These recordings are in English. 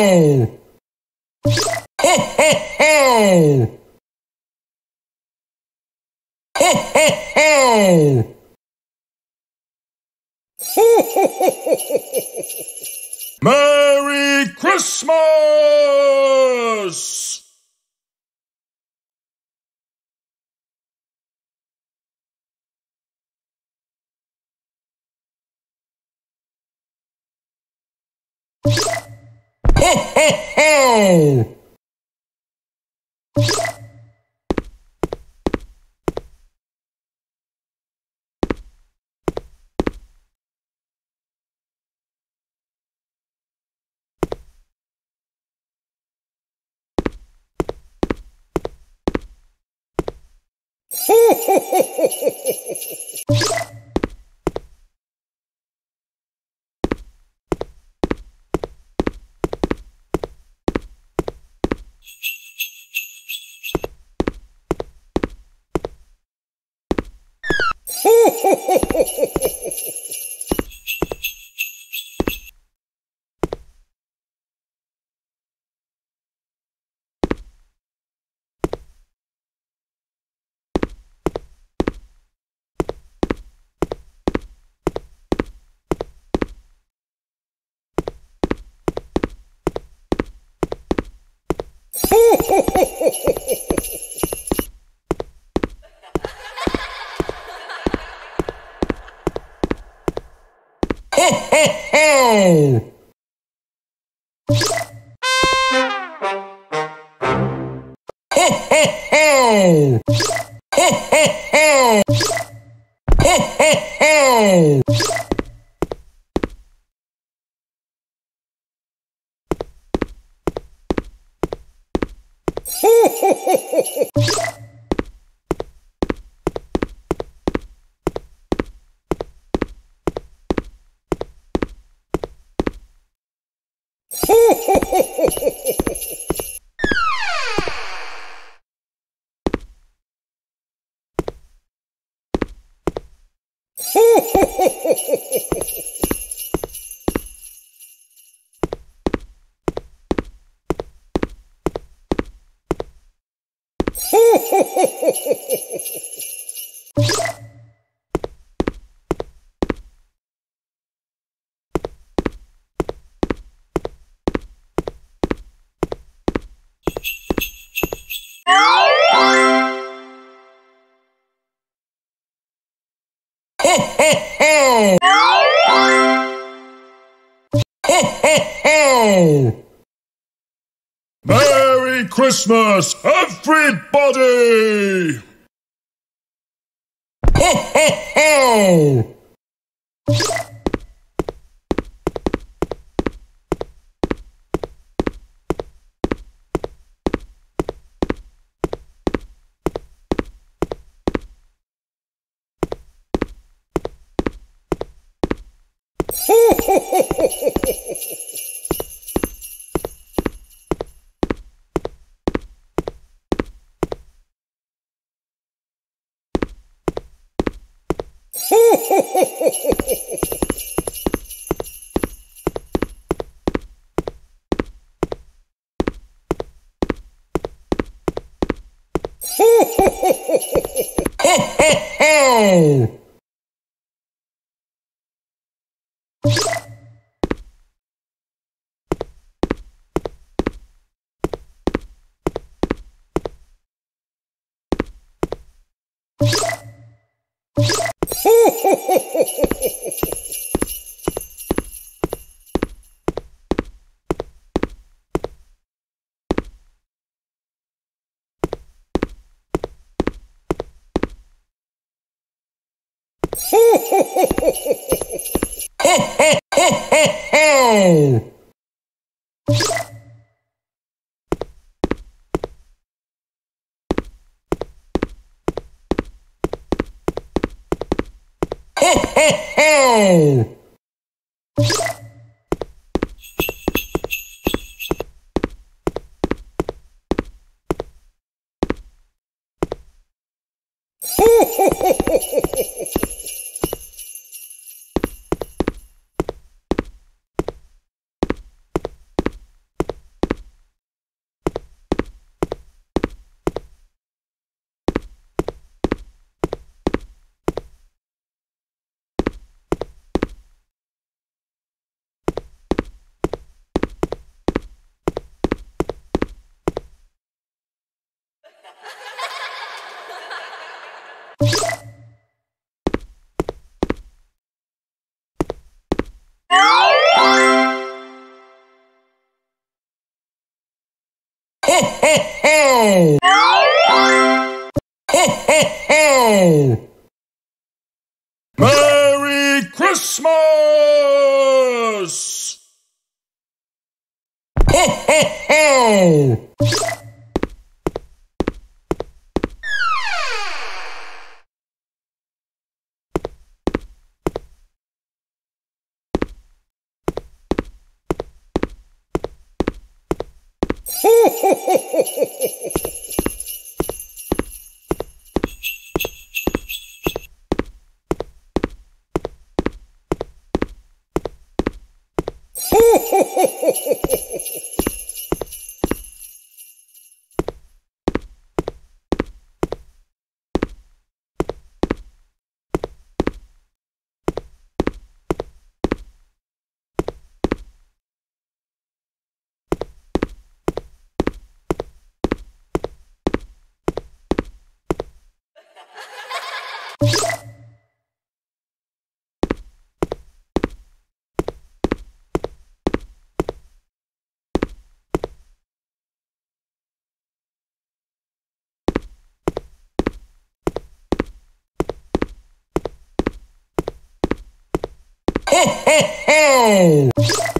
ho! Ho ho ho! Ho ho ho! Ho ho! Merry Christmas! Ho Ho ho ho! ho! Ho ho! Merry Christmas, everybody! Ho ho ho! Ho ho ho! Ho ho ho ho ho! Ho ho ho! ho! Merry Christmas! Ho! Ho ho ho! Ho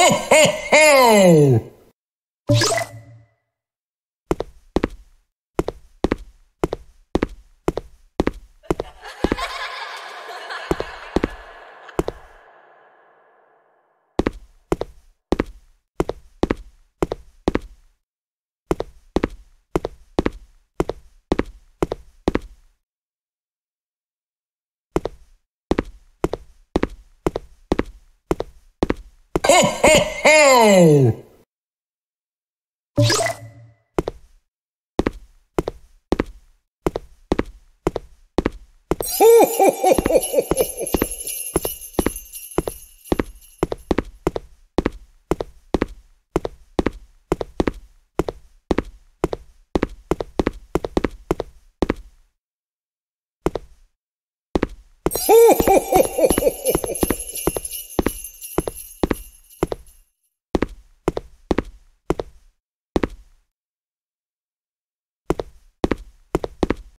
Ho ho ho! ho,